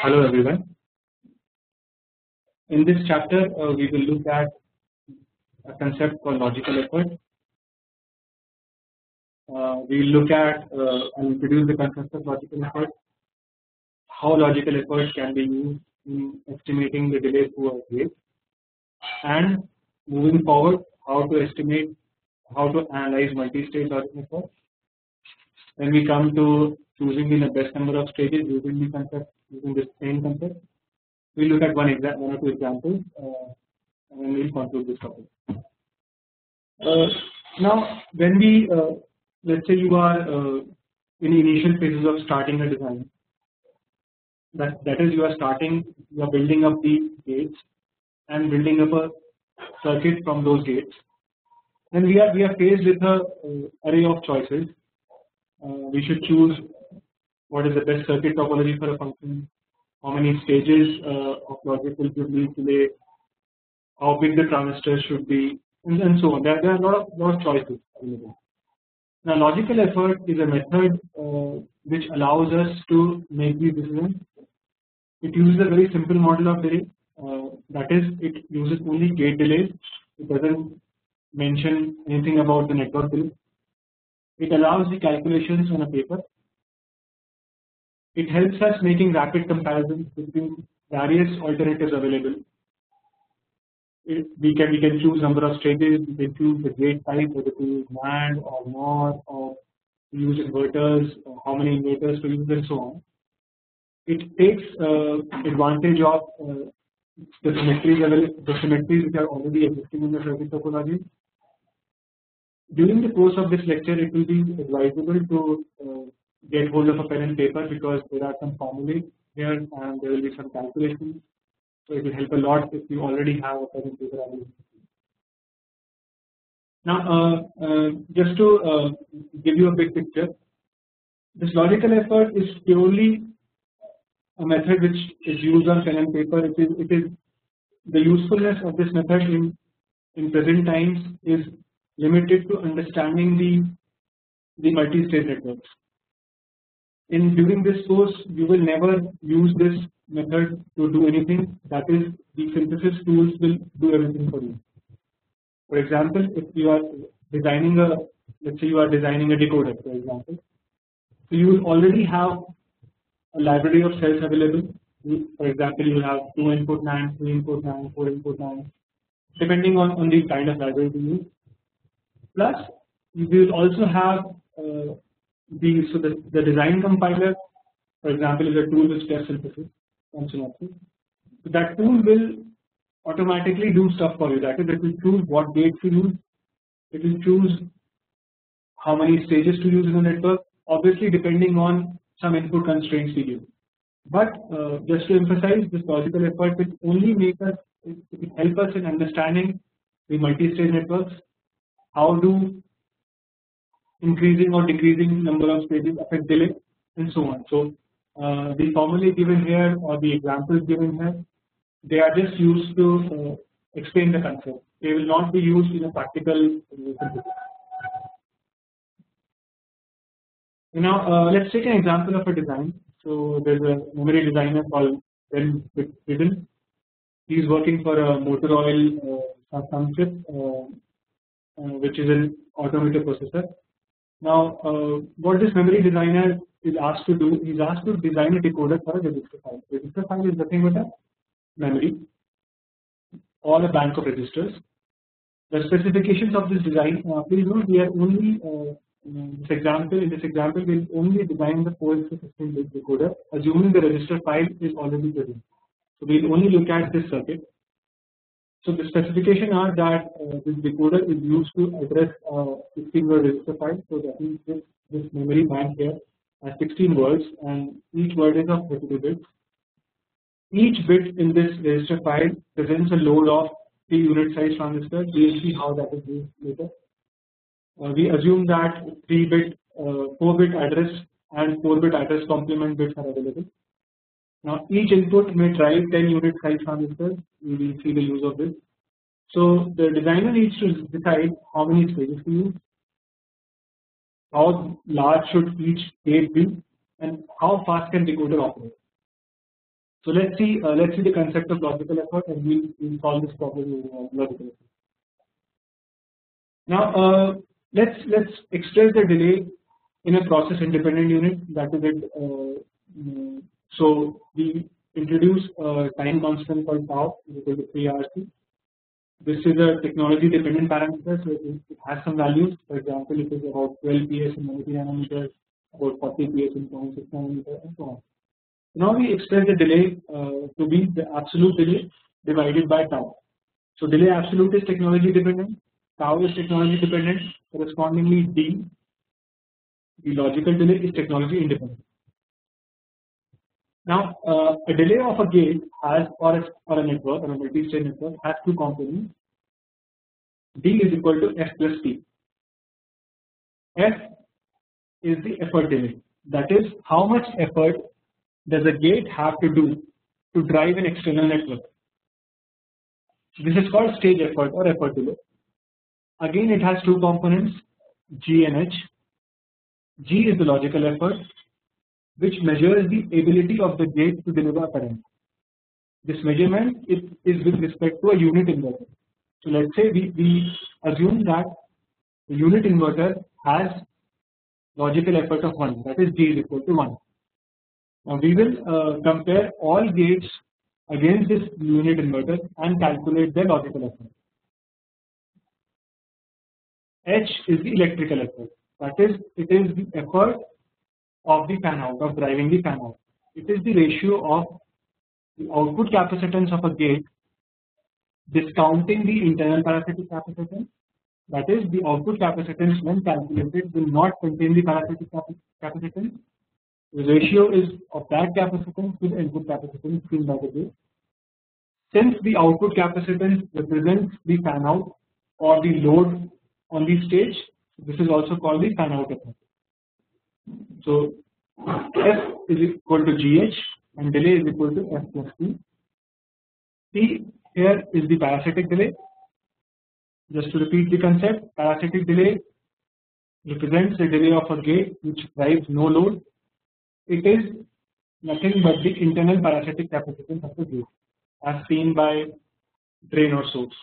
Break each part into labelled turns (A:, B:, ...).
A: Hello everyone. In this chapter uh, we will look at a concept called logical effort. Uh, we will look at uh, and introduce the concept of logical effort, how logical effort can be used in estimating the delay to a gate and moving forward how to estimate how to analyze multi-stage logical effort. When we come to choosing in the best number of stages using the concept using this same concept. We will look at one example, one or two examples, uh, and we will conclude this topic. Uh, now, when we uh, let's say you are uh, in initial phases of starting a design, that that is you are starting, you are building up the gates and building up a circuit from those gates. Then we are we are faced with a uh, array of choices. Uh, we should choose what is the best circuit topology for a function, how many stages uh, of logic will be delay, how big the transistor should be, and, and so on. There, there are a lot of lot of choices available. Now, logical effort is a method uh, which allows us to make these decisions. It uses a very simple model of delay. Uh, that is, it uses only gate delays. It doesn't mention anything about the network delay. It allows the calculations on a paper it helps us making rapid comparisons between various alternatives available. It, we can we can choose number of stages, we can choose the gate type, whether to use NAND or NOR or use inverters, or how many inverters to use and so on. It takes uh, advantage of uh, the symmetries the symmetries which are already existing in the circuit topology. During the course of this lecture, it will be advisable to uh, get hold of a pen and paper because there are some formulae here and there will be some calculations. So it will help a lot if you already have a pen and paper. Now, uh, uh, just to uh, give you a big picture, this logical effort is purely a method which is used on pen and paper. It is, it is the usefulness of this method in in present times is limited to understanding the the multi-state networks in during this course you will never use this method to do anything that is the synthesis tools will do everything for you. For example, if you are designing a let's say you are designing a decoder for example, so you will already have a library of cells available. For example, you have two input NAND, three input NAND, four input NAND, depending on on the kind of library you use. Plus, you will also have uh, the so the, the design compiler for example is a tool which does synthesis on synopsys. So that tool will automatically do stuff for you that is it will choose what gates to use, it will choose how many stages to use in the network obviously depending on some input constraints we give. But uh, just to emphasize this logical effort will only make us it will help us in understanding the multi-stage networks how do increasing or decreasing number of stages affect delay and so on. So uh, the formulae given here or the examples given here they are just used to uh, explain the concept. They will not be used in a practical now uh, let's take an example of a design. So there's a memory designer called Ben Riddle he's working for a Motoroil uh, some chip uh, uh, which is an automotive processor now, uh, what this memory designer is asked to do, is asked to design a decoder for a register file. Register file is nothing but a memory or a bank of registers. The specifications of this design, uh, please note we are only uh, this example in this example we will only design the 4 16 bit decoder assuming the register file is already present. So we will only look at this circuit so the specification are that uh, this decoder is used to address uh, 16 word register file. So that means this, this memory bank here has 16 words and each word is of 32 bits. Each bit in this register file presents a load of 3 unit size transistors. We will see how that is used later. Uh, we assume that 3 bit, uh, 4 bit address and 4 bit address complement bits are available. Now each input may drive 10 unit size transistors. We will see the use of this. So the designer needs to decide how many stages to use, how large should each gate be, and how fast can the decoder operate. So let's see uh, let's see the concept of logical effort and we'll, we'll solve this problem with uh, logical effort. Now uh, let's let's express the delay in a process independent unit that is it. So we introduce a time constant called tau equal to 3 RC. This is a technology dependent parameter, so it, has some values. For example, it is about 12 PS in 90 nanometers, about 40 PS in 0.6 nanometer, and so on. Now we express the delay uh, to be the absolute delay divided by tau. So delay absolute is technology dependent, tau is technology dependent, correspondingly D, the logical delay is technology independent. Now uh, a delay of a gate has or a, or a network or a multi-stage network has two components. D is equal to F plus T. F is the effort delay that is how much effort does a gate have to do to drive an external network. This is called stage effort or effort delay. Again it has two components G and H. G is the logical effort which measures the ability of the gate to deliver current. This measurement is, is with respect to a unit inverter. So let's say we, we assume that the unit inverter has logical effort of 1 that is G is equal to 1. Now we will uh, compare all gates against this unit inverter and calculate their logical effort. H is the electrical effort that is it is the effort of the fan out of driving the fan out. It is the ratio of the output capacitance of a gate discounting the internal parasitic capacitance that is the output capacitance when calculated will not contain the parasitic capacitance. The ratio is of that capacitance to the input capacitance seen by the gate. Since the output capacitance represents the fan out or the load on the stage, this is also called the fan out effect. So F is equal to GH and delay is equal to F plus T. T here is the parasitic delay. Just to repeat the concept, parasitic delay represents the delay of a gate which drives no load. It is nothing but the internal parasitic capacitance of the gate as seen by drain or source.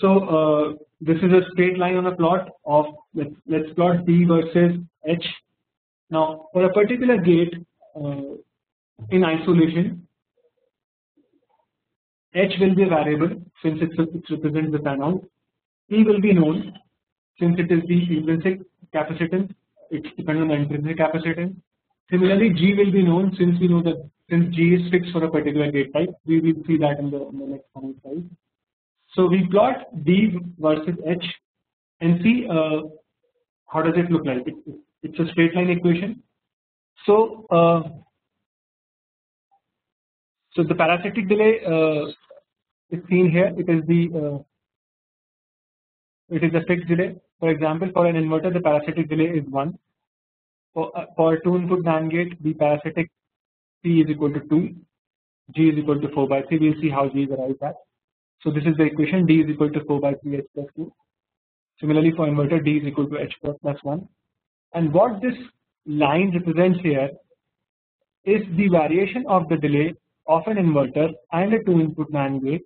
A: So uh, this is a straight line on a plot of let's let's plot D versus H. Now for a particular gate uh, in isolation, H will be a variable since it, it represents the fan out. Will be known since it is the intrinsic capacitance. It's dependent on the intrinsic capacitance. Similarly, G will be known since we know that since G is fixed for a particular gate type. We will see that in the, in the next slide. So we plot D versus H and see uh, how does it look like. It, it's a straight line equation. So uh, so the parasitic delay uh, is seen here. It is the uh, it is a fixed delay. For example, for an inverter, the parasitic delay is one. For uh, for two input NAND gate, the parasitic P is equal to two, G is equal to four by three. We'll see how G is arrived at. So this is the equation D is equal to 4 by 3 H plus 2. Similarly for inverter D is equal to H plus 1 and what this line represents here is the variation of the delay of an inverter and a 2 input NAND gate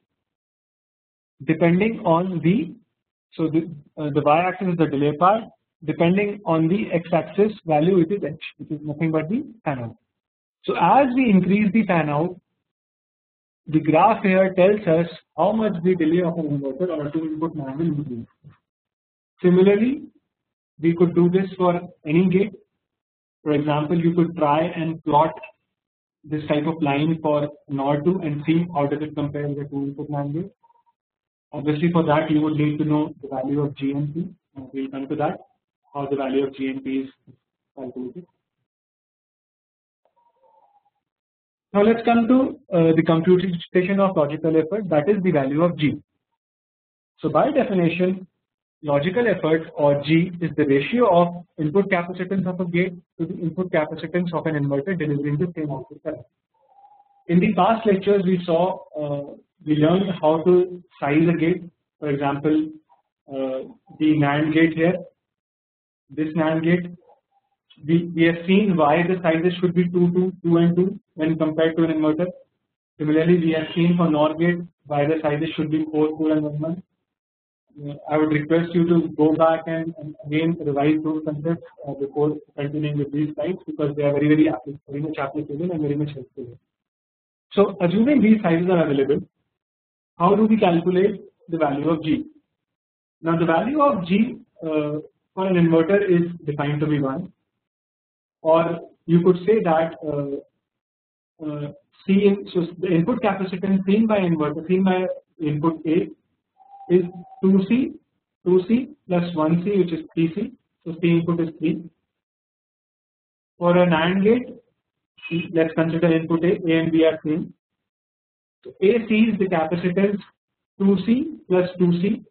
A: depending on the so the, uh, the y axis is the delay part depending on the x axis value it is h which is nothing but the fan out. So as we increase the fan out the graph here tells us how much the delay of an inverter or a 2 input NAND will increase. Similarly, we could do this for any gate. For example, you could try and plot this type of line for NOR2 and see how does it compare with a 2 input NAND gate. Obviously, for that you would need to know the value of GNP. We will come to that how the value of GNP is calculated. Now let's come to uh, the computation of logical effort that is the value of G. So by definition logical effort or G is the ratio of input capacitance of a gate to the input capacitance of an inverter delivering the same output current. In the past lectures we saw uh, we learned how to size a gate for example uh, the NAND gate here this NAND gate we, we have seen why the sizes should be 2, 2, 2 and 2 when compared to an inverter. Similarly, we have seen for NOR gate why the sizes should be 4, 4 and 1, 1. Uh, I would request you to go back and, and again revise those concepts uh, before continuing with these slides because they are very very, very much applicable and very much helpful. So assuming these sizes are available, how do we calculate the value of G? Now the value of G uh, for an inverter is defined to be 1 or you could say that uh, uh, C in, so the input capacitance seen by inverter seen by input A is 2C 2C plus 1C which is 3C so C input is 3 for an AND gate let us consider input A, A and B are same. So A sees the capacitance 2C plus 2C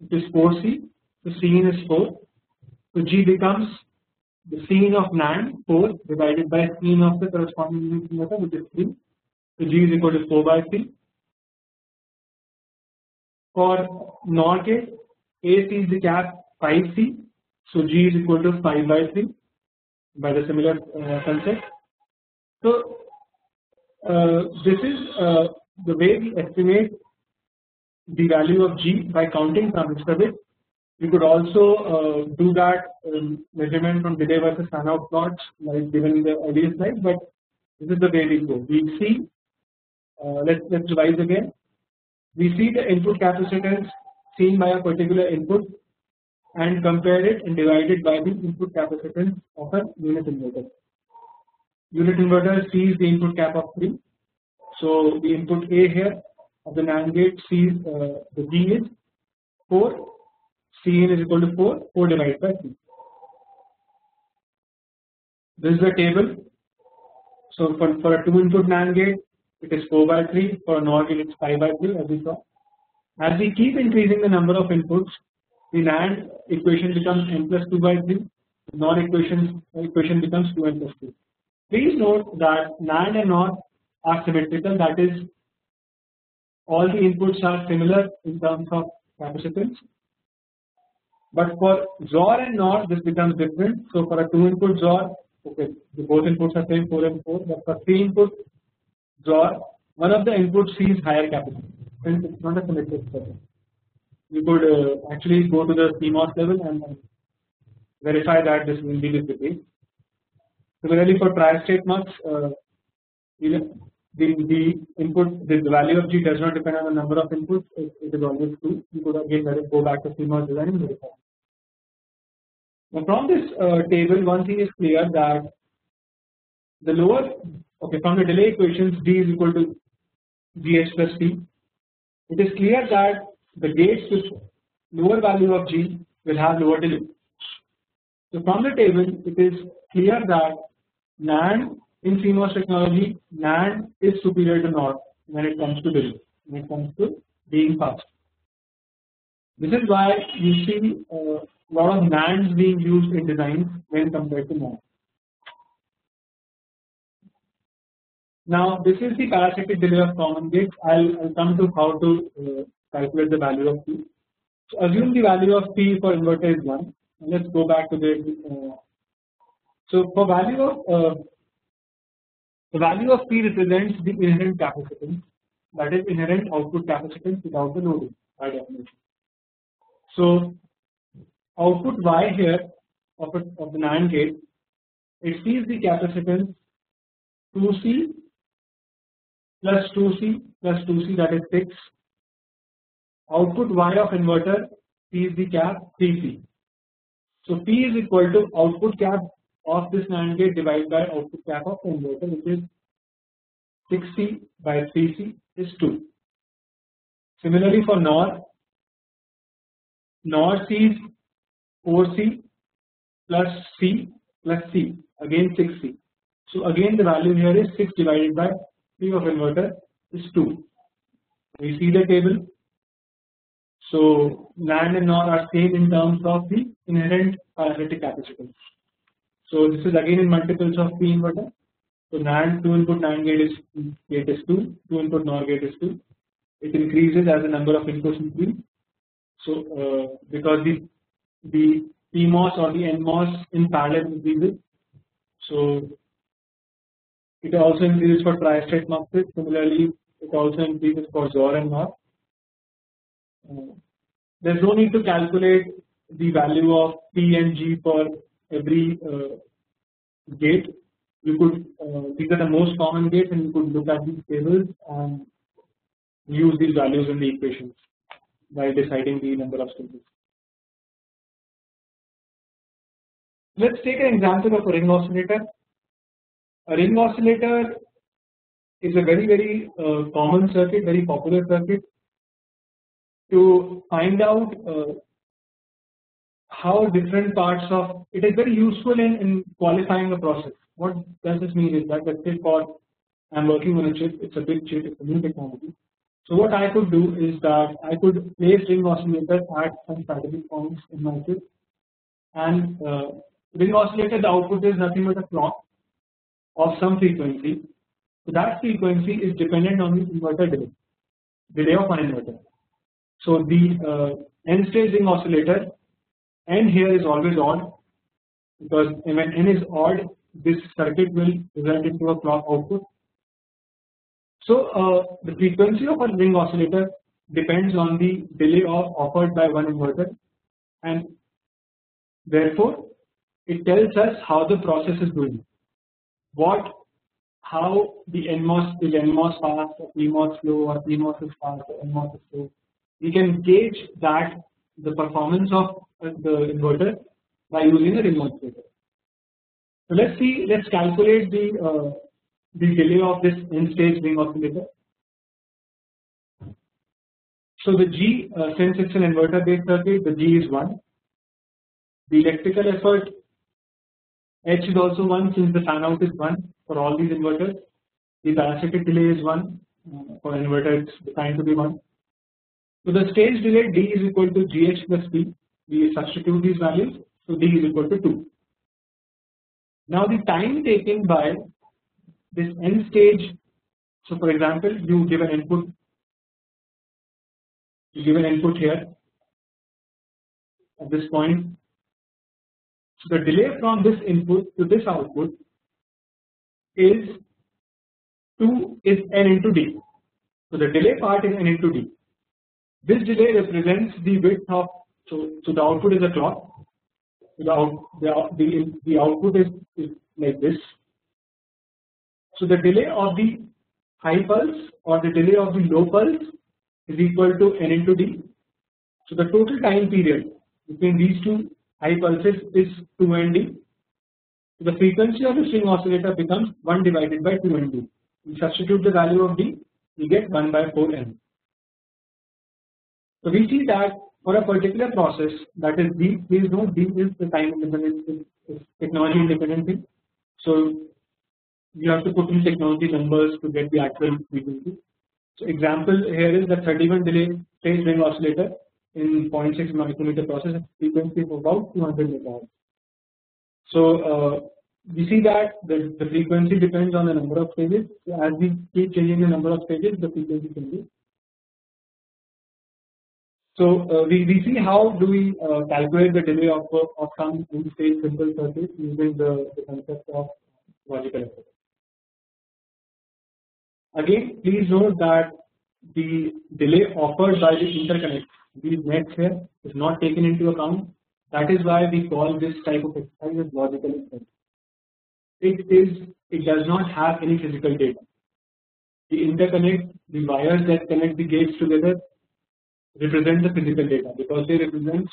A: which is 4C so C in is 4 so G becomes the Cin of NAND 4 divided by Cin of the corresponding unit inverter which is 3 so G is equal to 4 by 3 for NOR gate A sees the cap 5C so G is equal to 5 by 3 by the similar uh, concept. So uh, this is uh, the way we estimate the value of G by counting transistor bits. We could also uh, do that um, measurement from delay versus fan out plots like given in the earlier slide, but this is the way we go. We see, uh, let's let's revise again. We see the input capacitance seen by a particular input and compare it and divide it by the input capacitance of a unit inverter unit inverter sees the input cap of 3. So the input A here of the NAND gate sees uh, the D is 4, Cin is equal to 4, 4 divided by 3. This is the table. So for, for a 2 input NAND gate it is 4 by 3, for a NOR gate it is 5 by 3 as we saw. As we keep increasing the number of inputs the NAND equation becomes n plus 2 by 3, the NOR equation, equation becomes 2n plus 2. Please note that NAND and NOR are symmetrical that is all the inputs are similar in terms of capacitance but for XOR and NOR this becomes different so for a 2 input XOR okay both inputs are same 4 and 4 but for 3 input XOR one of the inputs sees higher capacitance since it is not a symmetric circuit. You could uh, actually go to the CMOS level and verify that this will be the case. Similarly, for tri-state mux, uh, the, the input the value of G does not depend on the number of inputs. It, it is always true. You could again go back to CMOS design and verify. Now, from this uh, table, one thing is clear that the lower okay from the delay equations D is equal to GH plus T. It is clear that the gates with lower value of G will have lower delay. So from the table, it is clear that NAND in CMOS technology, NAND is superior to NOR when it comes to delay, when it comes to being fast. This is why you see a uh, lot of NANDs being used in designs when compared to NOR. Now this is the parasitic delay of common gates. I'll, I'll come to how to uh, calculate the value of P. So assume the value of P for inverter is 1. Let's go back to the uh, so for value of uh, the value of P represents the inherent capacitance that is inherent output capacitance without the loading by definition. So output Y here of, a, of the NAND gate it sees the capacitance 2C plus 2C plus 2C that is 6 output Y of inverter sees the cap 3C. So P is equal to output cap of this NAND gate divided by output cap of inverter which is 6C by 3C is 2. Similarly for NOR, NOR sees 4C plus C plus C again 6C. So again the value here is 6 divided by 3 of inverter is 2. We see the table. So NAND and NOR are same in terms of the inherent parasitic capacitance. So this is again in multiples of P inverter. So NAND 2 input NAND gate is gate is 2, 2 input NOR gate is 2. It increases as the number of inputs increase. So uh, because the the PMOS or the NMOS in parallel increases, So it also increases for tri-state MUXes. Similarly, it also increases for XOR and NOR. Uh, there's no need to calculate the value of P and G for every uh, gate. You could these are the most common gates, and you could look at these tables and use these values in the equations by deciding the number of stages. Let's take an example of a ring oscillator. A ring oscillator is a very very uh, common circuit, very popular circuit. To find out uh, how different parts of it is very useful in, in qualifying a process. What does this mean is that let's say I'm working on a chip, it's a big chip, it's a new technology. So what I could do is that I could place ring oscillator at some strategic points in my chip and uh, ring oscillator the output is nothing but a clock of some frequency. So that frequency is dependent on the inverter delay, delay of an inverter. So the uh, n stage ring oscillator n here is always odd because when n is odd this circuit will result into a clock output. So uh, the frequency of a ring oscillator depends on the delay of offered by one inverter. And therefore it tells us how the process is doing what how the NMOS is NMOS fast or PMOS slow or PMOS is fast or NMOS is slow. We can gauge that the performance of the inverter by using a ring oscillator. So let's see let's calculate the uh, the delay of this n stage ring oscillator. So the G uh, since it's an inverter based circuit the G is 1 the electrical effort H is also 1 since the fan out is 1 for all these inverters. The parasitic delay is 1 uh, for inverter it's defined to be 1. So the stage delay D is equal to GH plus P. We substitute these values. So D is equal to 2. Now the time taken by this end stage. So for example, you give an input. You give an input here at this point so the delay from this input to this output is 2 is n into d. So the delay part is n into d. This delay represents the width of so so the output is a clock. The out, the the, the output is, is like this. So the delay of the high pulse or the delay of the low pulse is equal to n into d. So the total time period between these two high pulses is 2 nd. So The frequency of the string oscillator becomes 1 divided by 2 nd. We substitute the value of d, we get 1 by 4 n. So we see that for a particular process that is d, please note d is the time independent, technology independent thing. So you have to put in technology numbers to get the actual frequency. So example here is the 31 delay phase ring oscillator in 0.6 micrometer process frequency of about 200 megahertz. So uh, we see that the, the frequency depends on the number of stages. So as we keep changing the number of stages, the frequency changes. So uh, we, we see how do we uh, calculate the delay of, of some in-stage simple circuit using the, the concept of logical effort. Again, please note that the delay offered by the interconnect these nets here is not taken into account. That is why we call this type of exercise as logical exercise. It is it does not have any physical data. The interconnect, the wires that connect the gates together represent the physical data because they represent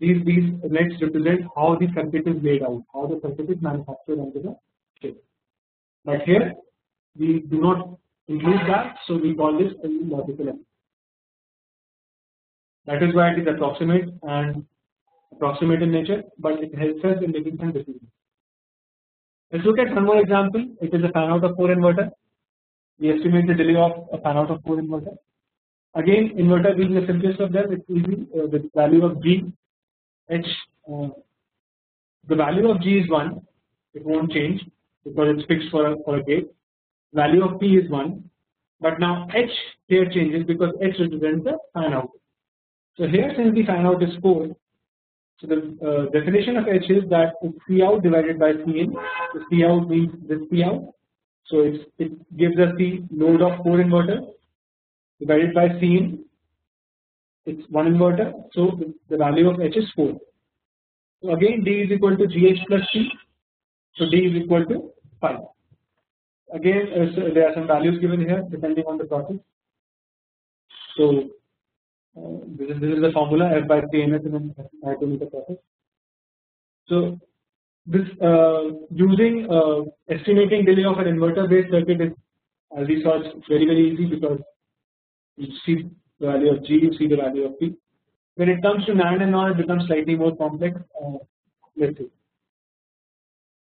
A: these these nets represent how the circuit is laid out, how the circuit is manufactured onto the chip. But here we do not include that, so we call this a logical exercise. That is why it is approximate and approximate in nature, but it helps us in making some decisions. Let's look at one more example. It is a fan out of 4 inverter. We estimate the delay of a fan out of 4 inverter. Again, inverter being the simplest of them, it's easy. Uh, the value of G, H, uh, the value of G is 1. It won't change because it's fixed for a, for a gate. Value of P is 1. But now H here changes because H represents the fan out. So here since the fan out is 4 So the uh, definition of H is that it's C out divided by C in. So C out means this p out. So it gives us the load of 4 inverter divided by C in. It's 1 inverter. So the value of H is 4. So again D is equal to GH plus C. So D is equal to 5. Again uh, there are some values given here depending on the process. So uh, this is this is the formula F by CMS in a process. So this uh, using uh, estimating delay of an inverter based circuit is as we saw very very easy because you see the value of G you see the value of P. When it comes to NAND and NOR it becomes slightly more complex. Uh, let's see.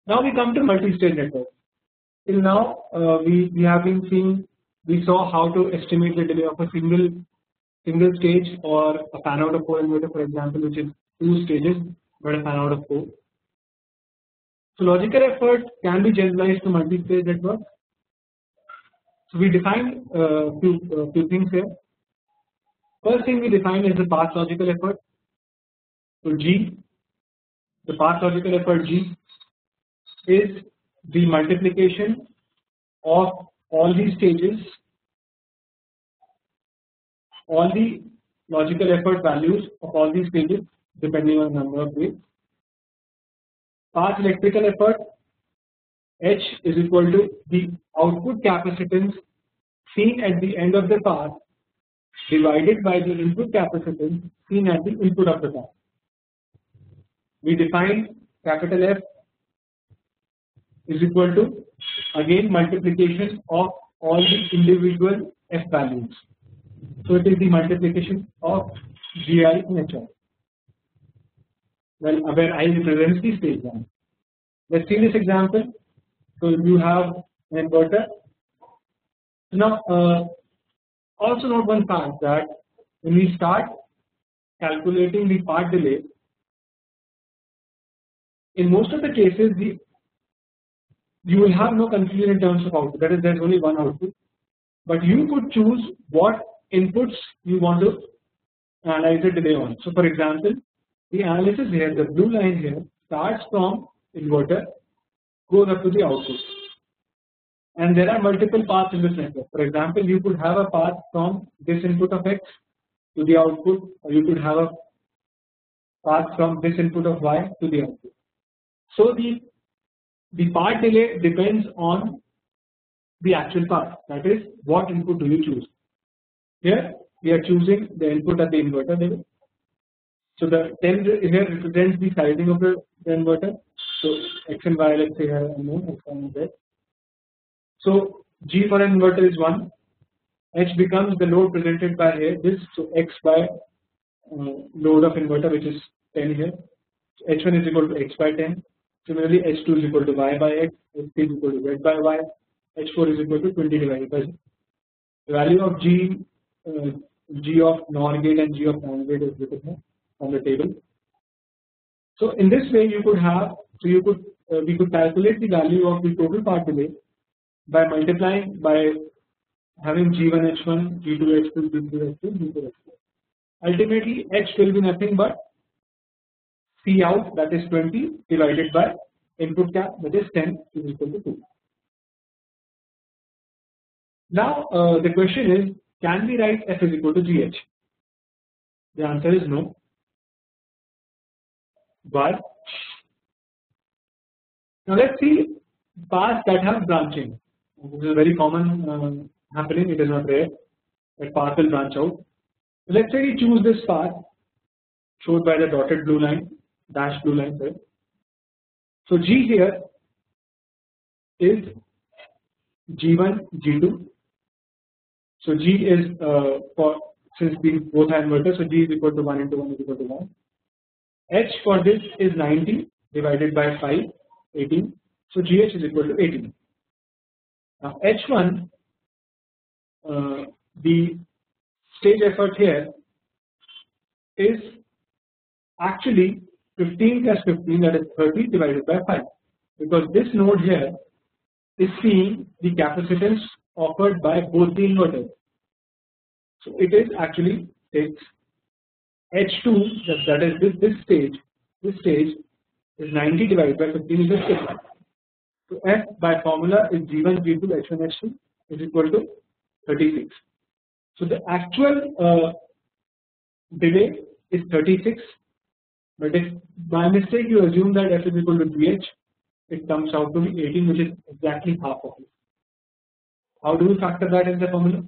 A: Now we come to multi-stage networks. Till now uh, we we have been seeing we saw how to estimate the delay of a single single stage or a fan out of 4 inverter for example which is 2 stages but a fan out of 4. So logical effort can be generalized to multi-stage networks. So we define uh, few uh, few things here. First thing we define is the path logical effort. So G, the path logical effort G is the multiplication of all these stages all the logical effort values of all these stages depending on the number of waves. Path electrical effort H is equal to the output capacitance seen at the end of the path divided by the input capacitance seen at the input of the path. We define capital F is equal to again multiplication of all the individual F values. So it is the multiplication of Gi in HR. Well, where I represents the stage one. Let's see this example. So you have an inverter. Now, uh, also note one fact that when we start calculating the part delay, in most of the cases, the you will have no confusion in terms of output. That is, there is only one output, but you could choose what inputs you want to analyze the delay on. So for example, the analysis here, the blue line here starts from inverter, goes up to the output. And there are multiple paths in this network. For example, you could have a path from this input of X to the output, or you could have a path from this input of Y to the output. So the the part delay depends on the actual path. That is, what input do you choose? Here we are choosing the input at the inverter level. So the 10 here represents the sizing of the, the inverter. So x and y let's say here unknown x and. So G for an inverter is 1. H becomes the load presented by here this so x by uh, load of inverter which is 10 here. So H1 is equal to x by 10. Similarly H2 is equal to y by x, H3 is equal to z by y, H4 is equal to 20 divided by z. The value of G uh, G of NOR gate and G of NAND gate is written on the table. So in this way you could have so you could uh, we could calculate the value of the total path delay by multiplying by having G1 H1 G2 H2 G3 H2 G4 H2. Ultimately H will be nothing but C out that is 20 divided by input cap that is 10 is equal to 2. Now uh, the question is can we write f is equal to gh? The answer is no. But now let's see paths that have branching. This is a very common uh, happening. It is not rare that path will branch out. Let's say we choose this path showed by the dotted blue line, dash blue line there. So G here is G1, G2 so G is uh, for since being both are inverters, so G is equal to 1 into 1 is equal to 1. H for this is 90 divided by 5, 18. So GH is equal to 18. Now H1, uh, the stage effort here is actually 15 plus 15 that is 30 divided by 5 because this node here is seeing the capacitance offered by both the inverters. So it is actually takes H2 that is this this stage this stage is 90 divided by 15 is the time. So F by formula is G1 G2 H1 H2 is equal to 36. So the actual uh, delay is 36 but if by mistake you assume that f is equal to gh it comes out to be 18 which is exactly half of it. How do we factor that in the formula?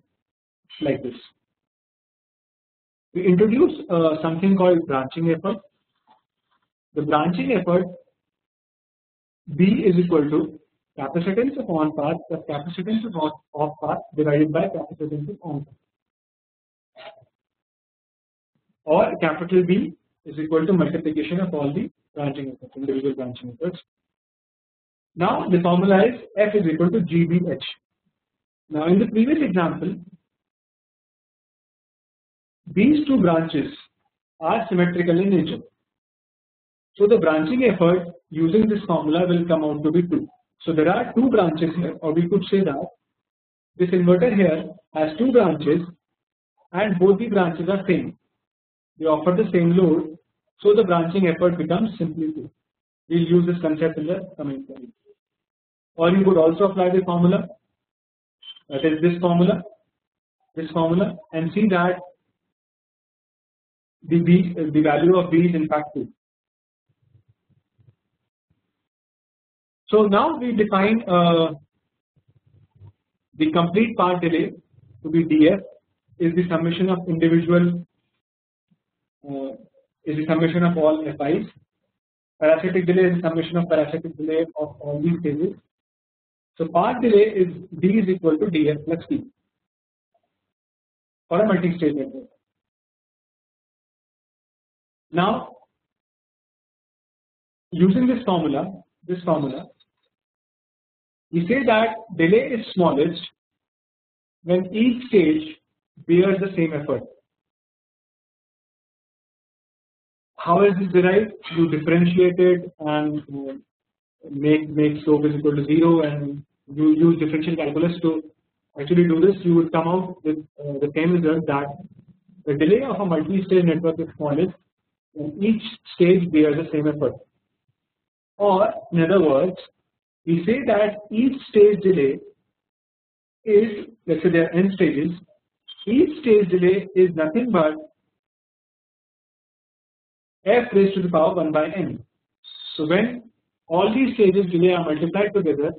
A: Like this. We introduce uh, something called branching effort. The branching effort B is equal to capacitance of on path plus capacitance of off path divided by capacitance of on path or capital B is equal to multiplication of all the branching efforts, individual branching efforts. Now the formula is F is equal to GBH. Now in the previous example, these two branches are symmetrical in nature. So the branching effort using this formula will come out to be 2. So there are two branches here or we could say that this inverter here has two branches and both the branches are same they offer the same load so the branching effort becomes simply 2 we will use this concept in the coming slide. Or you could also apply the formula. That is this formula this formula and see that the b the value of b is in fact 2 so now we define uh, the complete path delay to be df is the summation of individual uh, is the summation of all FIs. Parasitic delay is the summation of parasitic delay of all these phases. So path delay is D is equal to DF plus T for a multi-stage network. Now using this formula, this formula, we say that delay is smallest when each stage bears the same effort. How is this derived? You differentiate it and uh, make make slope is equal to zero, and you use differential calculus to actually do this. You would come out with uh, the same result that the delay of a multi-stage network is smallest when each stage bears the same effort. Or in other words, we say that each stage delay is let's say there are n stages. Each stage delay is nothing but f raised to the power 1 by n. So when all these stages delay are multiplied together,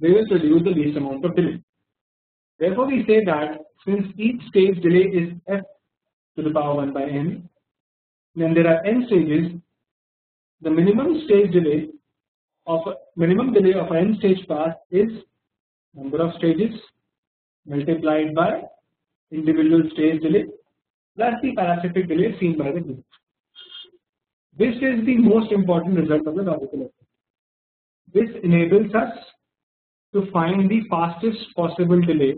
A: they will produce the least amount of delay. Therefore, we say that since each stage delay is f to the power 1 by n, then there are n stages. The minimum stage delay of a minimum delay of n stage path is number of stages multiplied by individual stage delay plus the parasitic delay seen by the group. This is the most important result of the logical effort. This enables us to find the fastest possible delay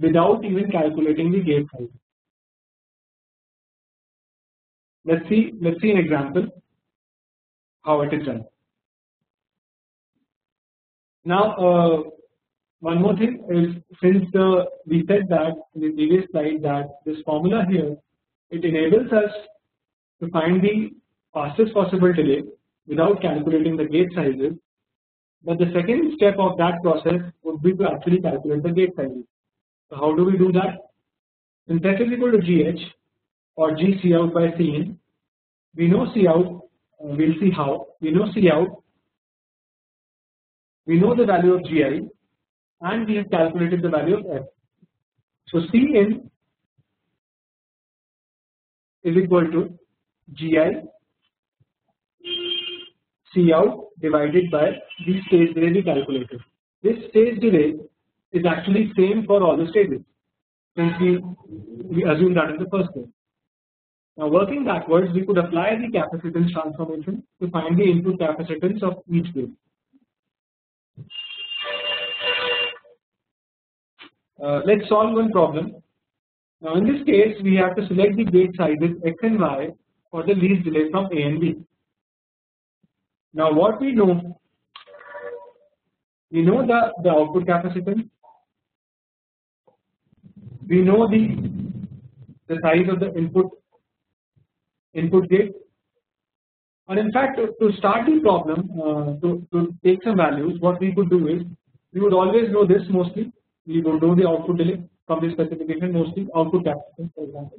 A: without even calculating the gate size. Let's see. Let's see an example how it is done. Now, uh, one more thing is since the we said that in the previous slide that this formula here it enables us to find the fastest possible delay without calculating the gate sizes but the second step of that process would be to actually calculate the gate sizes. So how do we do that? Since f is equal to gh or g c out by c in, we know c out, uh, we will see how, we know c out, we know the value of gi and we have calculated the value of f. So c in is equal to gi C out divided by the stage delay we calculated. This stage delay is actually same for all the stages since we, we assume that in the first place. Now working backwards we could apply the capacitance transformation to find the input capacitance of each gate. Uh, let's solve one problem. Now in this case we have to select the gate sizes x and y for the least delay from A and B. Now what we know, we know the, the output capacitance, we know the, the size of the input input gate. And in fact to, start the problem uh, to, to take some values what we could do is we would always know this mostly. We would know the output delay from the specification mostly output capacitance for example.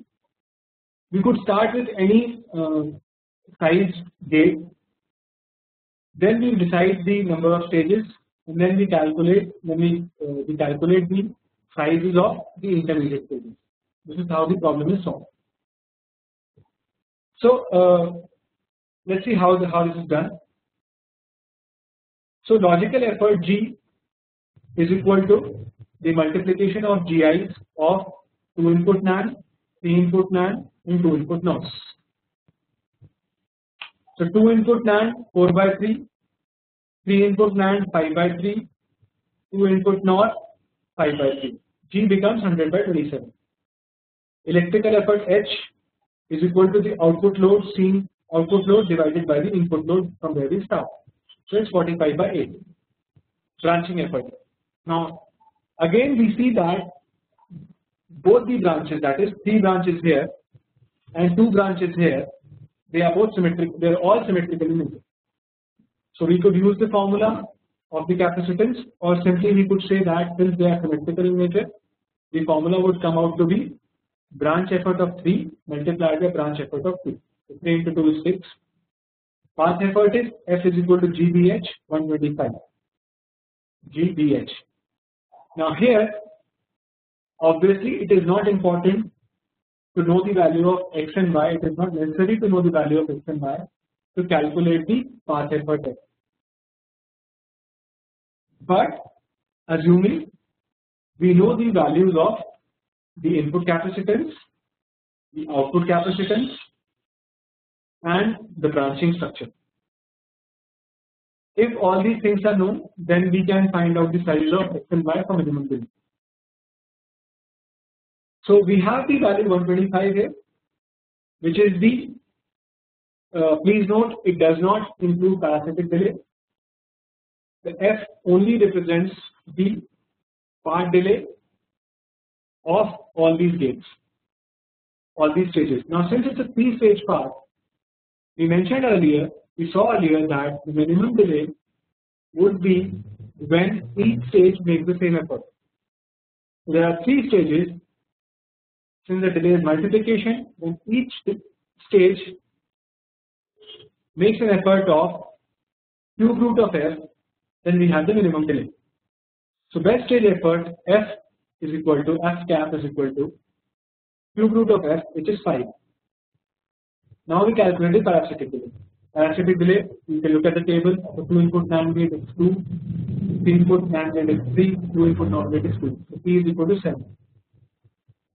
A: We could start with any uh, size gate then we decide the number of stages and then we calculate then we, uh, we calculate the sizes of the intermediate stages this is how the problem is solved. So uh, let's see how the, how this is done. So logical effort G is equal to the multiplication of GIs of 2 input NAND, 3 input NAND and 2 input NOR. So 2 input NAND 4 by 3, 3 input NAND 5 by 3, 2 input NOR 5 by 3. G becomes 100 by 27. Electrical effort H is equal to the output load seen output load divided by the input load from where we start. So it's 45 by 8 branching effort. Now again we see that both the branches that is 3 branches here and 2 branches here they are both symmetric they are all symmetrically linked. So we could use the formula of the capacitance or simply we could say that since they are symmetrical in nature the formula would come out to be branch effort of 3 multiplied by branch effort of 2. So 3 into 2 is 6. Path effort is F is equal to GBH 125. GBH. Now here obviously it is not important to know the value of x and y it is not necessary to know the value of x and y to calculate the path effort F. But assuming we know the values of the input capacitance, the output capacitance and the branching structure. If all these things are known then we can find out the size of x and y for minimum delay. So we have the value 125 here which is the uh, please note it does not include parasitic delay the F only represents the path delay of all these gates, all these stages. Now since it's a three stage path, we mentioned earlier, we saw earlier that the minimum delay would be when each stage makes the same effort. There are three stages. Since the delay is multiplication, when each stage makes an effort of cube root of f, then we have the minimum delay. So best stage effort f is equal to f cap is equal to cube root of f which is 5. Now we calculate the parasitic delay. Parasitic delay you can look at the table so 2 input NAND gate is 2, 3 input NAND gate is 3, 2 input NOR gate is 2. So P is equal to 7.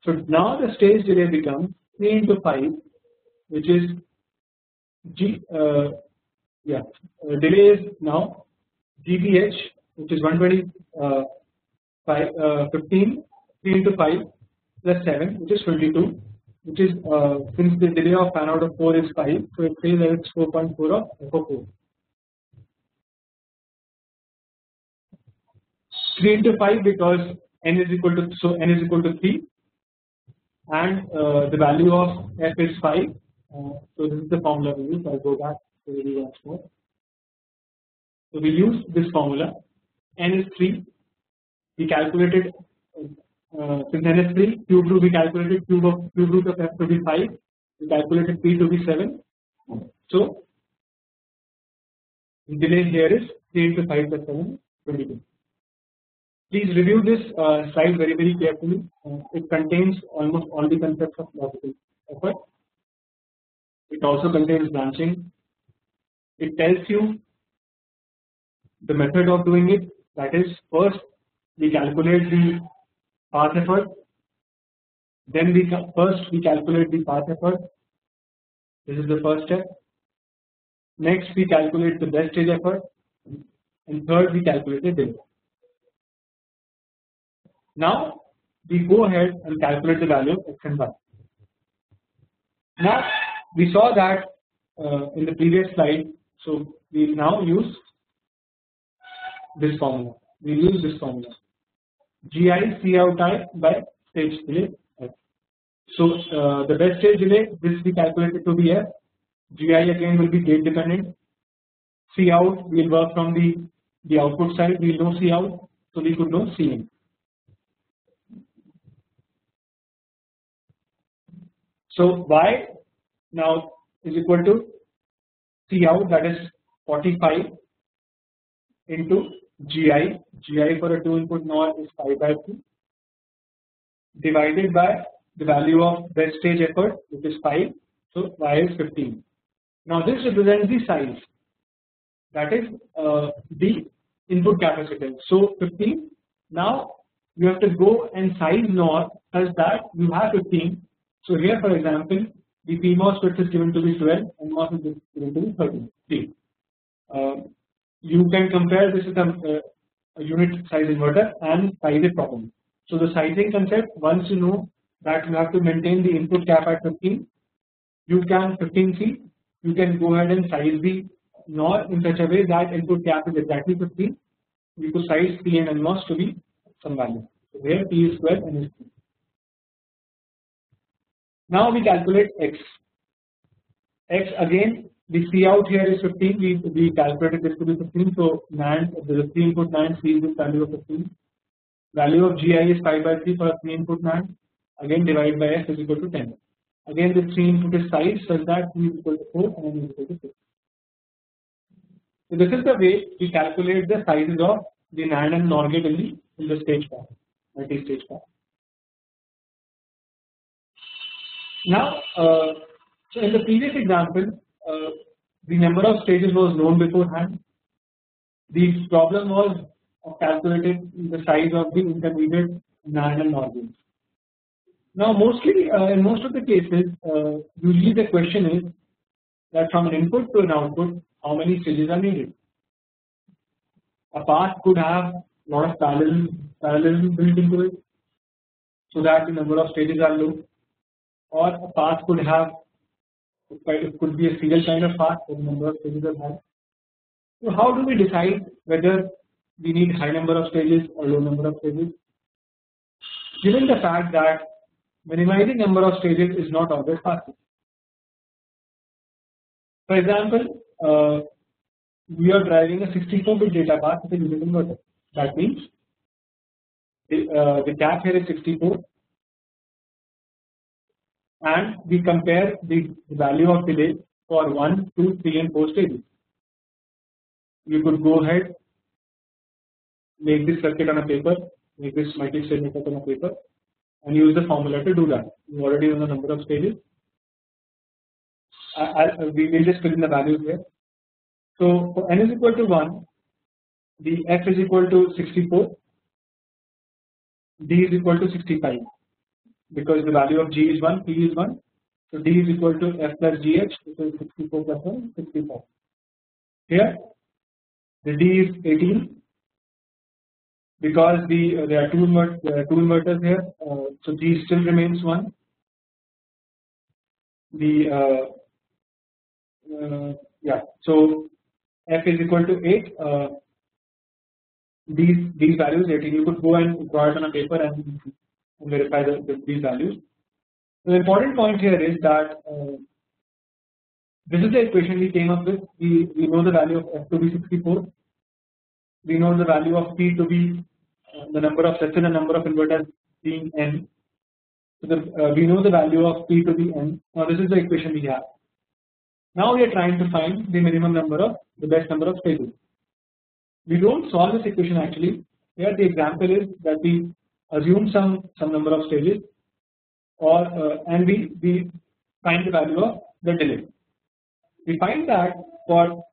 A: So now the stage delay becomes 3 into 5 which is G uh, yeah uh, delay is now GBH which is 120 uh, 5, uh, 15 3 into 5 plus 7 which is 22 which is uh, since the delay of fan out of 4 is 5 so it says that it's 4.4 of f of 4 3 into 5 because n is equal to so n is equal to 3 and uh, the value of f is 5 uh, so this is the formula we use. I'll go back to the once more so we use this formula. N is 3 we calculated uh, since is 3 cube root we calculated cube of cube root of f to be 5 we calculated p to be 7 so delay here is 3 into 5 plus 7 22 please review this uh, slide very very carefully. Uh, it contains almost all the concepts of logical effort. It also contains branching. It tells you the method of doing it that is first we calculate the path effort then we first we calculate the path effort. This is the first step. Next we calculate the best stage effort and third we calculate the delay now we go ahead and calculate the value of x and y. Now we saw that uh, in the previous slide so we now use this formula we use this formula GI C out I by stage delay. So uh, the best stage delay this we calculated to be F, GI again will be gate dependent. C out will work from the the output side. We know C out, so we could know C in. So Y now is equal to C out that is 45 into GI. GI for a two input NOR is 5 by 2 divided by the value of best stage effort which is 5 so y is 15. Now this represents the size that is uh, the input capacitance. So 15 now you have to go and size NOR such that you have 15. So here for example the PMOS width is given to be 12 and MOS is given to be 13. Uh, you can compare this with a, uh, a unit size inverter and size it properly. So the sizing concept once you know that you have to maintain the input cap at 15 you can 15C you can go ahead and size the NOR in such a way that input cap is exactly 15 you could size P and NMOS to be some value so here P is 12 and is 3. Now we calculate X X again the C out here is 15 we, we calculated this to be 15 so NAND the 3 input NAND sees this value of 15 value of GI is 5 by 3 for a 3 input NAND. Again divide by F is equal to 10 again the 3 input is size such that is equal to 4 and is equal to 6. So this is the way we calculate the sizes of the NAND and NOR gate in the in the stage path multi stage path. Now uh, so in the previous example the number of stages was known beforehand. The problem was calculating the size of the intermediate NOR gates. Now mostly uh, in most of the cases uh, usually the question is that from an input to an output how many stages are needed. A path could have a lot of parallelism, parallelism built into it so that the number of stages are low or a path could have it could be a serial kind of path where number of stages are. So how do we decide whether we need high number of stages or low number of stages? Given the fact that minimizing number of stages is not always possible. For example, uh, we are driving a 64-bit data path with a unit inverter. That means the, uh, the cap here is 64 and we compare the, value of delay for 1, 2, 3 and 4 stages. You could go ahead make this circuit on a paper, make this multi-stage network on a paper and use the formula to do that. You already know the number of stages. I, I, we will just fill in the values here. So for n is equal to 1, the f is equal to 64, d is equal to 65 because the value of g is 1, p is 1. So d is equal to f plus gh which is 64 plus 1 64. Here the d is 18 because the uh, there are two, invert, uh, two inverters here uh, so g still remains 1 the uh, uh, yeah so f is equal to 8 uh, these these values 18 you could go and draw it on a paper and, verify the, the, these values the important point here is that this is the equation we came up with we, we know the value of f to be 64 we know the value of P to be uh, the number of let's the number of inverters being n. So the, uh, we know the value of P to be n. Now this is the equation we have. Now we are trying to find the minimum number of the best number of stages. We don't solve this equation actually. Here the example is that we assume some some number of stages, or uh, and we we find the value of the delay. We find that for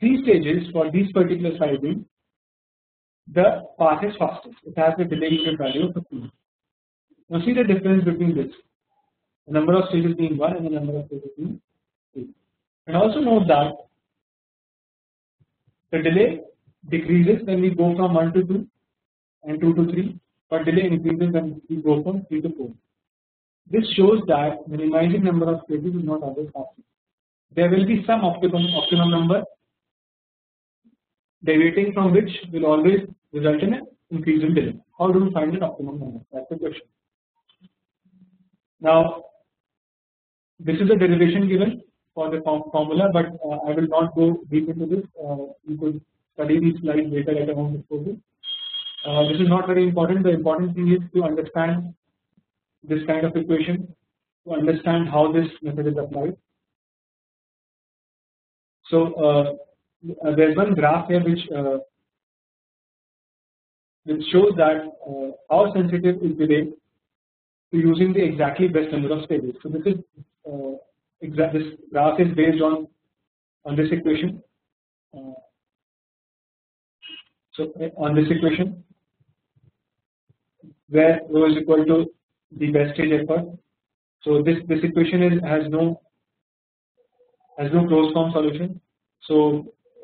A: three stages for these particular sizing the path is fastest. It has a delay unit value of 15 now see the difference between this. The number of stages being 1 and the number of stages being 3 and also note that the delay decreases when we go from 1 to 2 and 2 to 3 but delay increases when we go from 3 to 4 this shows that minimizing number of stages is not always possible there will be some optimum optimum number deviating from which will always result in an increase in delay. How do we find an optimum number? That's the question. Now, this is a derivation given. for the formula, but uh, I will not go deep into this. Uh, you could study these slides later at own disposal. Uh, this is not very important. The important thing is to understand this kind of equation, to understand how this method is applied. So uh, uh, there is one graph here which uh, which shows that how sensitive is delay to using the exactly best number of stages. So this is exact this graph is based on on this equation. so on this equation where rho is equal to the best stage effort. So this this equation is has no has no closed form solution. So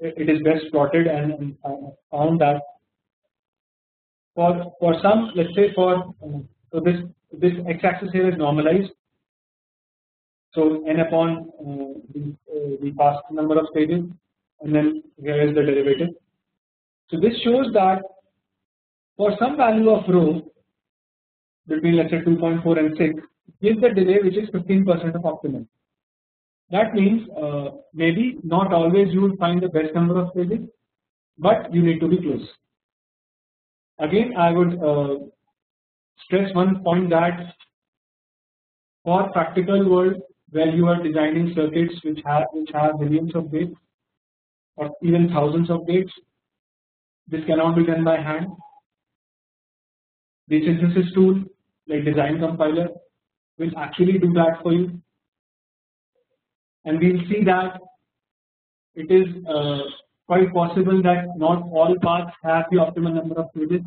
A: it is best plotted and found that for for some let's say for so this this x axis here is normalized. So n upon uh, the, uh, the past number of stages and then here is the derivative. So this shows that for some value of rho between let's say 2.4 and 6 gives the delay which is 15% of optimum. That means uh, maybe not always you will find the best number of stages, but you need to be close. Again, I would uh, stress one point that for practical world where you are designing circuits which have which have millions of gates or even thousands of gates, this cannot be done by hand. The synthesis tool like design compiler will actually do that for you. And we will see that it is uh, quite possible that not all paths have the optimal number of stages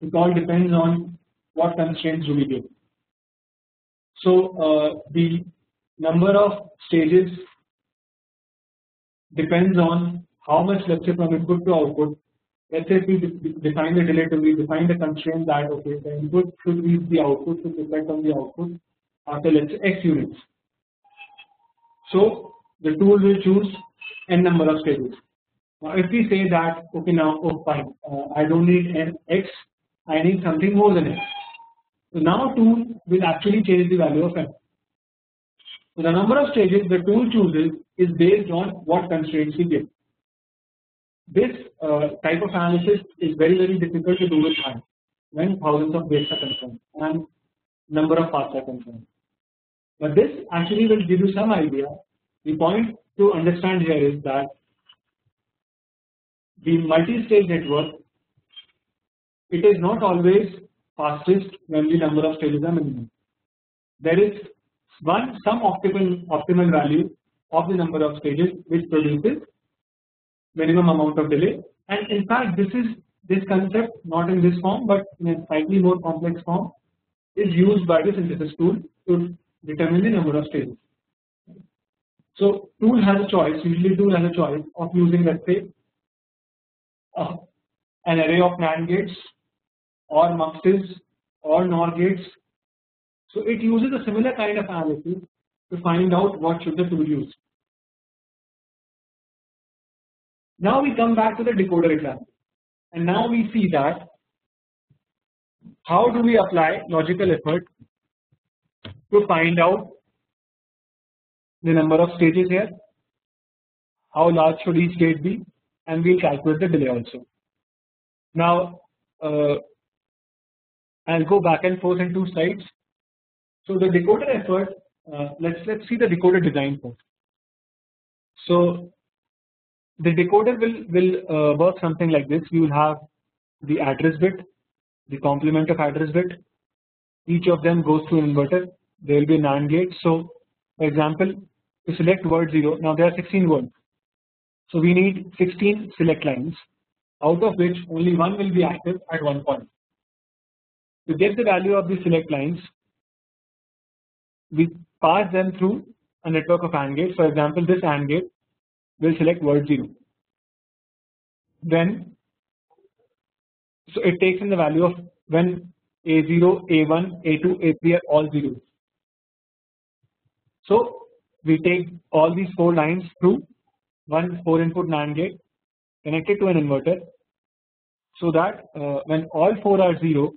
A: it all depends on what constraints do we give. So uh, the number of stages depends on how much let's say from input to output let's say if we define the delay we define the constraint that okay the input should reach the output to reflect on the output after let's say x units so the tool will choose n number of stages. Now if we say that okay now oh fine uh, I don't need n x I need something more than x. So now tool will actually change the value of n. So the number of stages the tool chooses is based on what constraints we give. This uh, type of analysis is very very difficult to do with hand when thousands of gates are concerned and number of paths are concerned. But this actually will give you some idea. The point to understand here is that the multi-stage network it is not always fastest when the number of stages are minimum. There is one some optimal optimal value of the number of stages which produces minimum amount of delay and in fact this is this concept not in this form but in a slightly more complex form is used by the synthesis tool to determine the number of stages. So tool has a choice usually tool has a choice of using let's say uh, an array of NAND gates or muxes or NOR gates. So it uses a similar kind of analysis to find out what should the tool use. Now we come back to the decoder example and now we see that how do we apply logical effort to find out the number of stages here, how large should each gate be and we will calculate the delay also. Now uh, I will go back and forth in two slides. So the decoder effort uh, let's let's see the decoder design first. So the decoder will will uh, work something like this. You will have the address bit the complement of address bit. Each of them goes to an inverter. There will be a NAND gate. So for example to select word 0 now there are 16 words. So we need 16 select lines out of which only one will be active at one point. To get the value of the select lines we pass them through a network of AND gates. For example this AND gate will select word 0 then so it takes in the value of when a0 a1 a2 a3 are all zeros so we take all these 4 lines through one 4 input NAND gate connected to an inverter so that uh, when all 4 are 0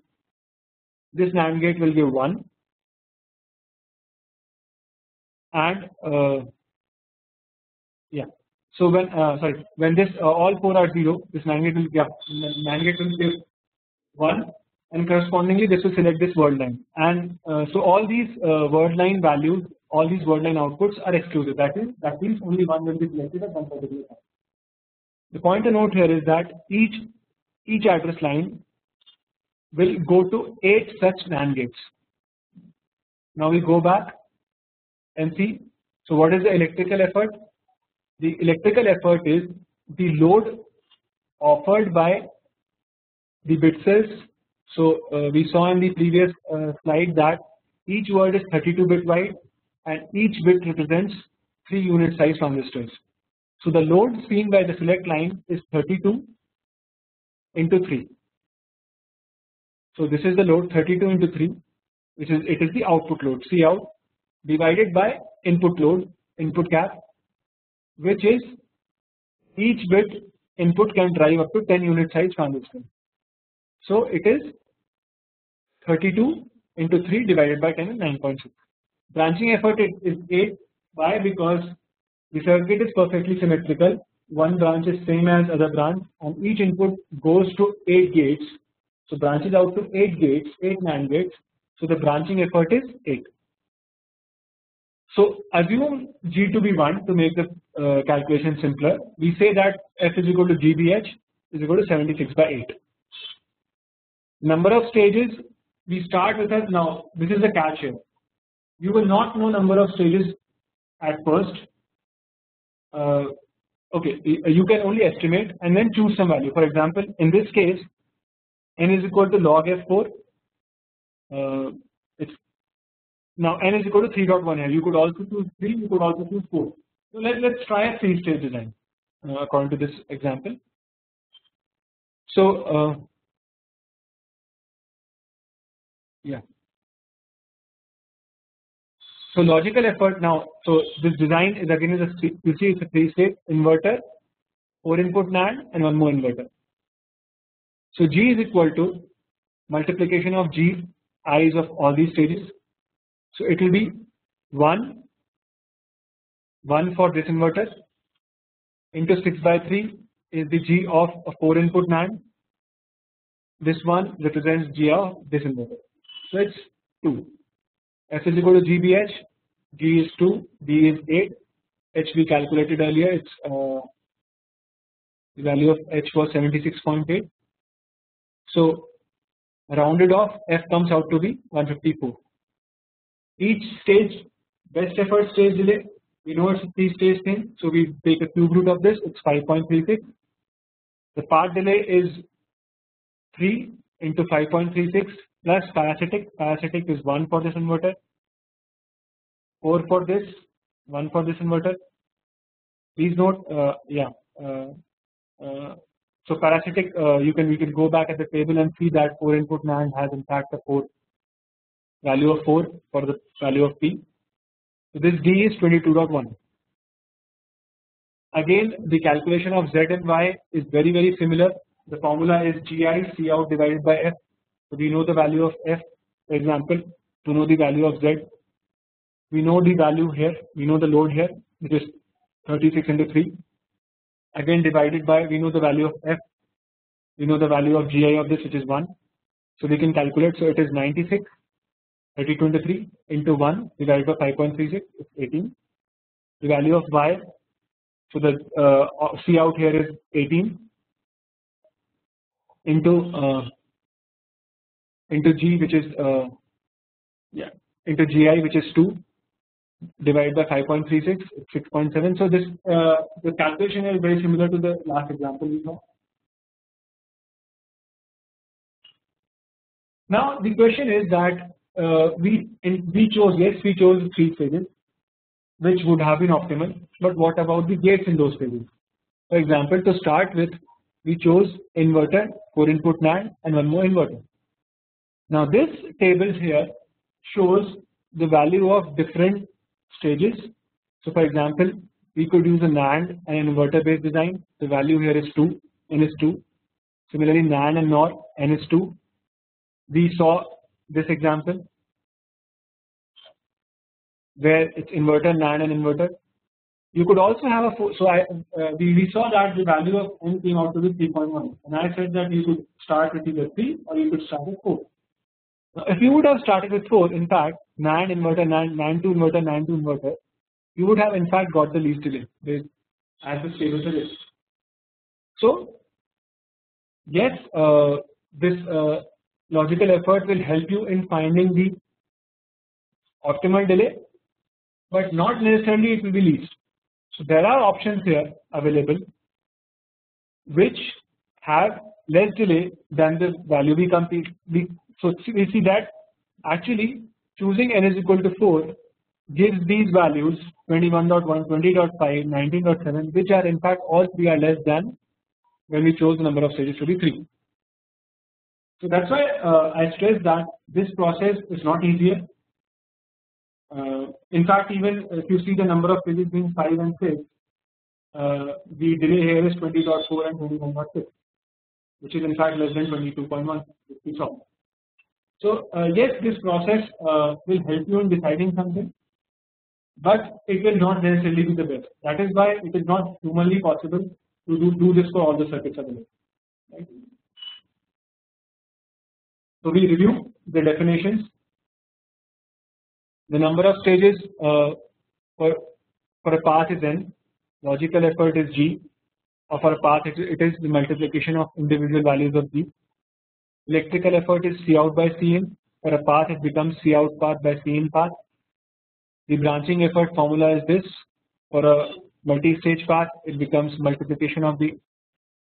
A: this NAND gate will give 1 and uh, yeah. So when uh, sorry when this uh, all four are zero, this NAND gate will give will give one, and correspondingly this will select this word line, and uh, so all these uh, word line values, all these word line outputs are exclusive. That is that means only one will be selected at one particular time. The point to note here is that each each address line will go to 8 such NAND gates. Now we go back and see. So what is the electrical effort? The electrical effort is the load offered by the bit cells. So uh, we saw in the previous uh, slide that each word is 32 bit wide and each bit represents 3 unit size transistors. So the load seen by the select line is 32 into 3. So this is the load 32 into 3 which is it is the output load C out divided by input load input cap which is each bit input can drive up to 10 unit size transistor. So it is 32 into 3 divided by 10 is 9.6. Branching effort is 8 why because the circuit is perfectly symmetrical one branch is same as other branch and each input goes to 8 gates so branches out to 8 gates 8 NAND gates so the branching effort is 8. So assume G to be 1 to make the calculation simpler. We say that F is equal to GBH is equal to 76 by 8. Number of stages we start with as now this is the catch here. You will not know number of stages at first. Uh, okay you can only estimate and then choose some value. For example in this case n is equal to log f4 uh, it's now n is equal to 3.1 here. You could also choose 3 you could also choose 4 so let, let's try a 3 stage design uh, according to this example. So uh, yeah. So logical effort now. So this design is again is a you see it's a 3 state inverter 4 input NAND and one more inverter. So G is equal to multiplication of G i's of all these stages. So it will be 1 1 for this inverter. Into 6 by 3 is the G of a 4 input NAND. This one represents G of this inverter. So it's 2 F is equal to GBH G is 2 B is 8 H we calculated earlier it's uh, the value of H was 76.8 so rounded off f comes out to be 154. Each stage best effort stage delay we know it's a 3 stage thing so we take a cube root of this it's 5.36 the path delay is 3 into 5.36 plus parasitic parasitic is 1 for this inverter 4 for this 1 for this inverter please note uh, yeah uh, uh, so parasitic uh, you can we can go back at the table and see that 4 input NAND has in fact a 4 value of 4 for the value of P. So this D is 22.1. Again the calculation of Z and Y is very very similar. The formula is GI C out divided by F. So we know the value of F. For example to know the value of Z we know the value here. We know the load here which is 36 into 3 again divided by we know the value of f. We know the value of gi of this which is 1 so we can calculate. So it is 96 3023 into 1 divided by 5.36 is 18 the value of y so the uh, c out here is 18 into uh, into g which is uh, yeah into gi which is 2 divided by 5.36 6.7 so this uh, the calculation is very similar to the last example we saw. Now the question is that Uh, we in, we chose yes we chose three phases which would have been optimal. But what about the gates in those phases for example to start with we chose inverter 4 input NAND and one more inverter. Now this table here shows the value of different stages. So for example we could use a NAND and an inverter based design. The value here is 2 n is 2 similarly NAND and NOR n is 2 we saw this example where it's inverter NAND and inverter you could also have a so I uh, we, we saw that the value of n came out to be 3.1 and I said that you could start with either 3 or you could start with 4. Now if you would have started with 4 in fact NAND inverter NAND, NAND 2 inverter NAND 2 inverter you would have in fact got the least delay as the stable is. So yes uh, this uh, logical effort will help you in finding the optimal delay but not necessarily it will be least. So there are options here available which have less delay than the value we compete. We, so we see that actually choosing n is equal to 4 gives these values 21.1, 20.5, 19.7 which are in fact all three are less than when we chose the number of stages to be 3. So that is why uh, I stress that this process is not easier uh, in fact, even if you see the number of stages being 5 and 6, uh, the delay here is 20.4 and 21.6, which is in fact less than 22.1. So uh, yes, this process uh, will help you in deciding something, but it will not necessarily be the best. That is why it is not humanly possible to do, do this for all the circuits available. Right? So we review the definitions. The number of stages uh, for for a path is n. Logical effort is g. Or for a path it is the multiplication of individual values of g. Electrical effort is c out by c in for a path it becomes c out path by c in path. The branching effort formula is this. For a multi-stage path it becomes multiplication of the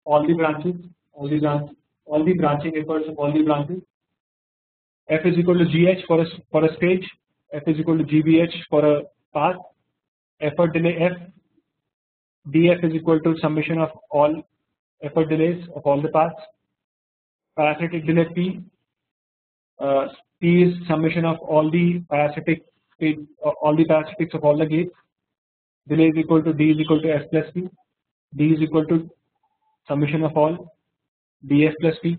A: all the branches all the branch all the branching efforts of all the branches f is equal to gh for a for a stage f is equal to gbh for a path effort delay f df is equal to summation of all effort delays of all the paths parasitic delay p uh, p is summation of all the parasitic all the parasitics of all the gates delay is equal to d is equal to f plus p d is equal to summation of all df plus p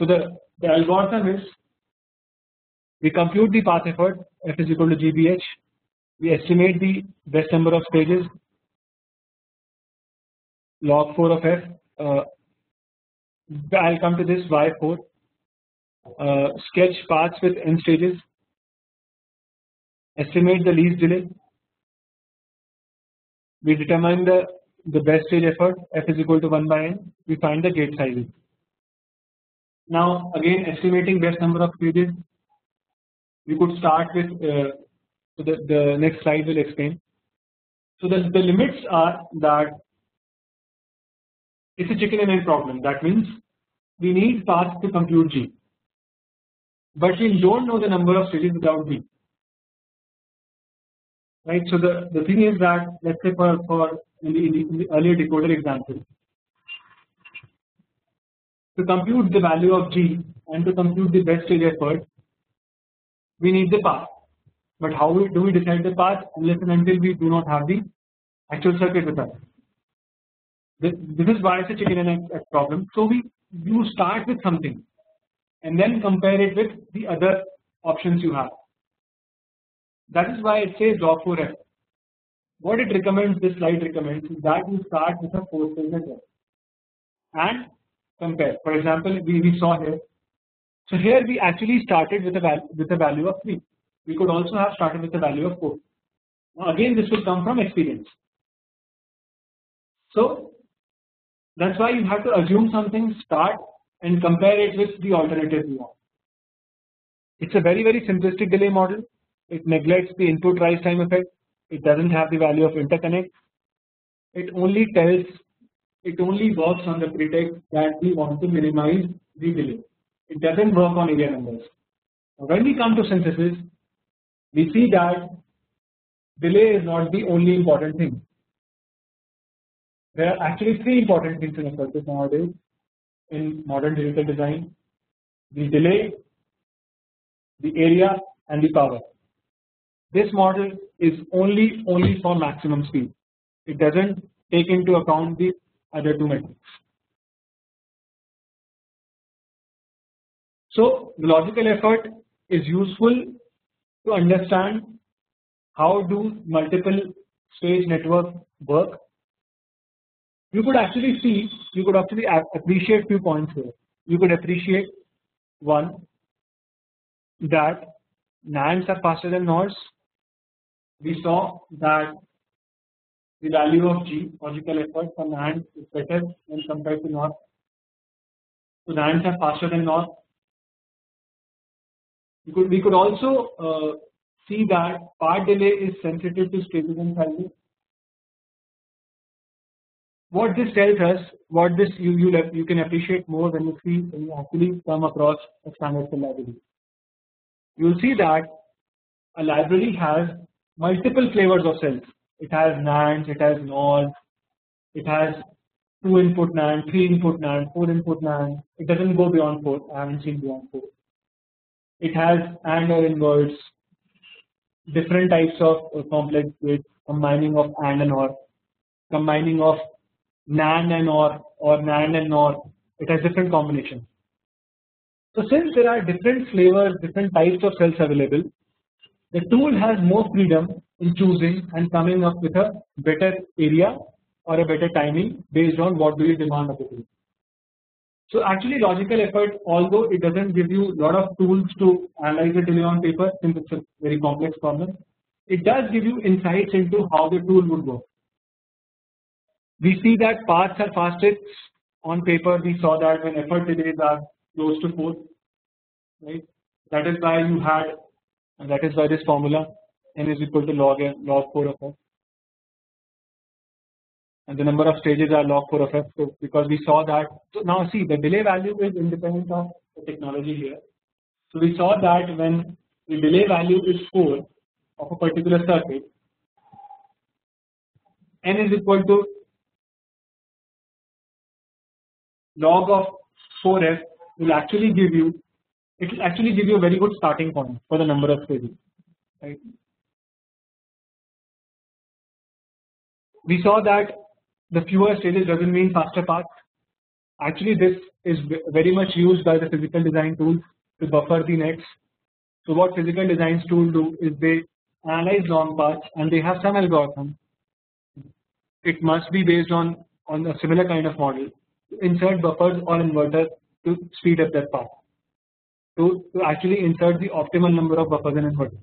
A: so the the algorithm is we compute the path effort f is equal to gbh. We estimate the best number of stages log 4 of f. Uh, I'll come to this y4. Uh, sketch paths with n stages. Estimate the least delay. We determine the the best stage effort f is equal to 1 by n. We find the gate sizes. Now again estimating best number of stages we could start with uh, so the, the next slide will explain. So the, the limits are that it's a chicken and egg problem that means we need paths to compute G but we don't know the number of stages without G right. So the, the thing is that let's say for, for in the, in the earlier decoder example to compute the value of G and to compute the best stage effort we need the path but how do we decide the path unless and until we do not have the actual circuit with us. This, this is why it's a chicken and egg problem. So we you start with something and then compare it with the other options you have. That is why it says log 4f. What it recommends, this slide recommends is that you start with a 4 stage network and compare. For example, we, we saw here so here we actually started with a value with a value of 3. We could also have started with a value of 4. Now again this will come from experience. So that's why you have to assume something, start and compare it with the alternative you want. It's a very very simplistic delay model. It neglects the input rise time effect. It doesn't have the value of interconnect. It only tells it only works on the pretext that we want to minimize the delay it does not work on area numbers. When we come to synthesis we see that delay is not the only important thing. There are actually three important things in a circuit nowadays in modern digital design the delay, the area and the power. This model is only only for maximum speed it does not take into account the other two metrics. So the logical effort is useful to understand how do multiple stage network work. You could actually see you could actually appreciate few points here. You could appreciate one that NANDs are faster than NORs. We saw that the value of G logical effort for NAND is better when compared to NOR. So NANDs are faster than NOR. We could we could also uh, see that part delay is sensitive to stages and sizes what this tells us what this you you you can appreciate more when you see when you actually come across a standard library. You will see that a library has multiple flavors of cells it has NANDs it has NORs it has 2 input NAND 3 input NAND 4 input NAND it does not go beyond 4 I have not seen beyond 4 it has AND or inverts different types of complex gates combining of AND and OR. Combining of NAND and OR or NAND and NOR it has different combinations. So since there are different flavors different types of cells available the tool has more freedom in choosing and coming up with a better area or a better timing based on what do you demand of the tool. So actually logical effort although it does not give you lot of tools to analyze the delay on paper since it is a very complex problem it does give you insights into how the tool would work. We see that paths are fastest. On paper we saw that when effort delays are close to 4 right? That is why you had and that is why this formula n is equal to log n log 4 of f. And the number of stages are log 4 of f. So because we saw that so now see the delay value is independent of the technology here. So we saw that when the delay value is 4 of a particular circuit n is equal to log of 4f will actually give you it will actually give you a very good starting point for the number of stages right. We saw that the fewer stages does not mean faster path actually this is very much used by the physical design tools to buffer the nets. So what physical design tool do is they analyze long paths and they have some algorithm it must be based on on a similar kind of model insert buffers or inverters to speed up that path to, to actually insert the optimal number of buffers and inverters.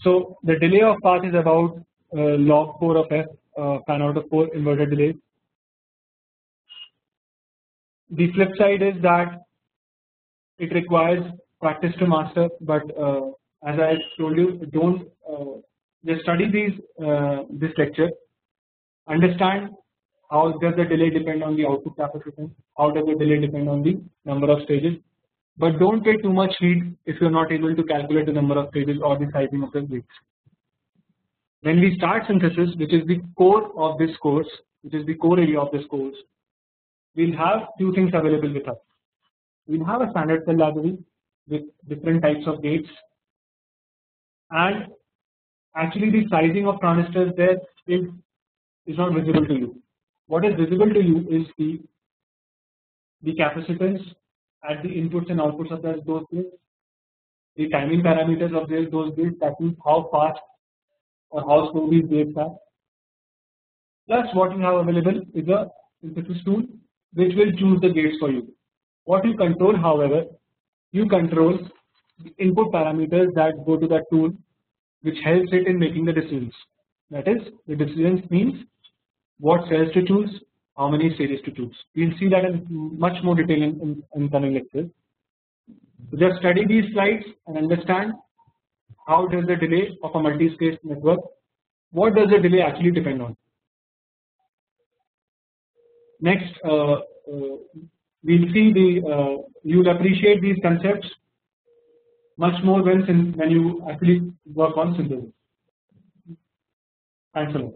A: So the delay of path is about log 4 of f uh, fan out of 4 inverter delay. The flip side is that it requires practice to master but uh, as I told you don't uh, just study these this lecture understand how does the delay depend on the output capacitance? How does the delay depend on the number of stages? But don't pay too much heed if you are not able to calculate the number of stages or the sizing of the gates. When we start synthesis, which is the core of this course, which is the core area of this course, we'll have two things available with us. We'll have a standard cell library with different types of gates, and actually the sizing of transistors there is is not visible to you what is visible to you is the the capacitance at the inputs and outputs of those gates, the timing parameters of those gates that means how fast or how slow these gates are. Plus what you have available is a synthesis tool which will choose the gates for you. What you control however, you control the input parameters that go to that tool which helps it in making the decisions. That is the decisions means what cells to choose, how many stages to choose. We will see that in much more detail in, in, in coming lectures. So just study these slides and understand how does the delay of a multi-stage network, what does the delay actually depend on. Next, uh, uh, we will see the uh, you will appreciate these concepts much more when when you actually work on synthesis. Thanks a lot.